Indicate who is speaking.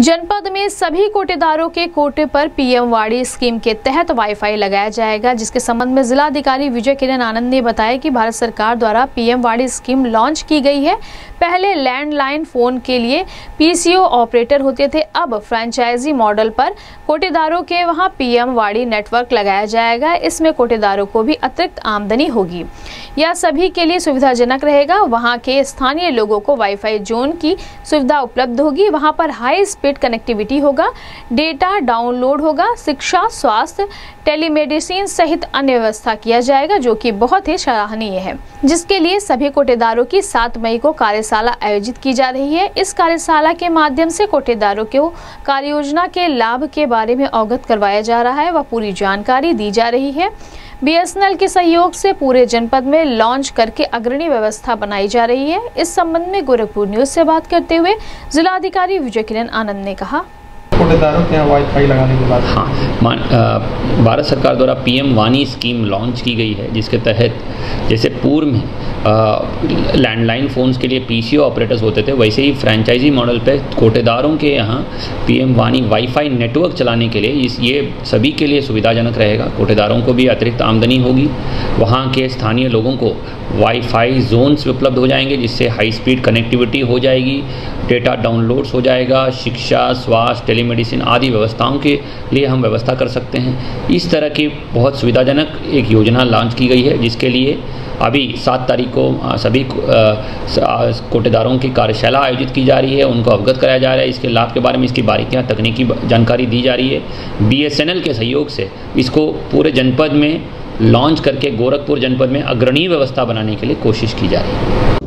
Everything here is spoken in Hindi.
Speaker 1: जनपद में सभी कोटेदारों के कोटे पर पीएम वाड़ी स्कीम के तहत वाईफाई लगाया जाएगा, जिसके संबंध में जिलाधिकारी विजय किरण आनंद ने बताया कि भारत सरकार द्वारा पीएम वाड़ी स्कीम लॉन्च की गई है। पहले लैंडलाइन फ़ोन के लिए पीसीओ ऑपरेटर होते थे, अब फ्रेंचाइजी मॉडल पर कोटेदारों के वहाँ पीएम वाड़ी नेटवर्क लगाया जाएगा। इसमें कोटेदारों को भी अतिरिक्त आमदनी होगी। यह सभी के लिए सुविधाजनक रहेगा। वहाँ के स्थानीय लोगों को वाईफाई जोन की सुविधा उपलब्ध होगी। वहाँ पर हाई स्पीड कनेक्टिविटी होगा डेटा डाउनलोड होगा, शिक्षा, स्वास्थ्य टेलीमेडिसिन सहित अन्य व्यवस्था किया जाएगा, जो कि बहुत ही सराहनीय है। जिसके लिए सभी कोटेदारों की 7 मई को कार्यशाला आयोजित की जा रही है। इस कार्यशाला के माध्यम से कोटेदारों को कार्य योजना के लाभ के बारे में अवगत करवाया जा रहा है व पूरी जानकारी दी जा रही है। बीएसएनएल के सहयोग से पूरे जनपद में लॉन्च करके अग्रणी व्यवस्था बनाई जा रही है। इस संबंध में गोरखपुर न्यूज़ से बात करते हुए जिलाधिकारी विजय किरण आनंद ने कहा।
Speaker 2: हाँ भारत सरकार द्वारा पीएम वानी स्कीम लॉन्च की गई है, जिसके तहत जैसे पूर्व में लैंडलाइन फ़ोन्स के लिए पी पीसीओ ऑपरेटर्स होते थे, वैसे ही फ्रेंचाइजी मॉडल पे कोटेदारों के यहाँ पी पीएम वानी वाईफाई नेटवर्क चलाने के लिए इस, ये सभी के लिए सुविधाजनक रहेगा। कोटेदारों को भी अतिरिक्त आमदनी होगी। वहाँ के स्थानीय लोगों को वाईफाई जोन्स उपलब्ध हो जाएँगे, जिससे हाई स्पीड कनेक्टिविटी हो जाएगी डेटा डाउनलोड्स हो जाएगा, शिक्षा, स्वास्थ्य, टेलीमेडिसिन आदि व्यवस्थाओं के लिए हम व्यवस्था कर सकते हैं। इस तरह की बहुत सुविधाजनक एक योजना लॉन्च की गई है, जिसके लिए अभी सात तारीख को सभी कोटेदारों की कार्यशाला आयोजित की जा रही है, उनको अवगत कराया जा रहा है। इसके लाभ के बारे में इसकी बारीकियाँ, तकनीकी जानकारी दी जा रही है। बीएसएनएल के सहयोग से इसको पूरे जनपद में लॉन्च करके गोरखपुर जनपद में अग्रणी व्यवस्था बनाने के लिए कोशिश की जा रही है।